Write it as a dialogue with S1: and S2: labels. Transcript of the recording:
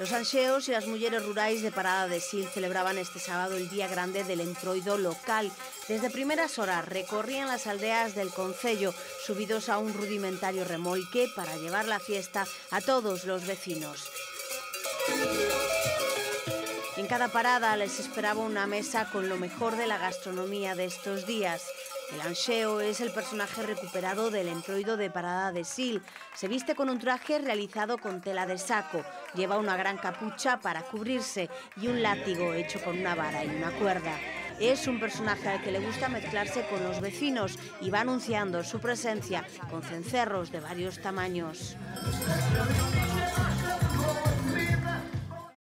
S1: Los anxeos y las mujeres rurales de Parada de Sil celebraban este sábado el día grande del entroido local. Desde primeras horas recorrían las aldeas del concello, subidos a un rudimentario remolque para llevar la fiesta a todos los vecinos. Cada parada les esperaba una mesa con lo mejor de la gastronomía de estos días. El Anxeo es el personaje recuperado del entroido de Parada de Sil. Se viste con un traje realizado con tela de saco, lleva una gran capucha para cubrirse y un látigo hecho con una vara y una cuerda. Es un personaje al que le gusta mezclarse con los vecinos y va anunciando su presencia con cencerros de varios tamaños.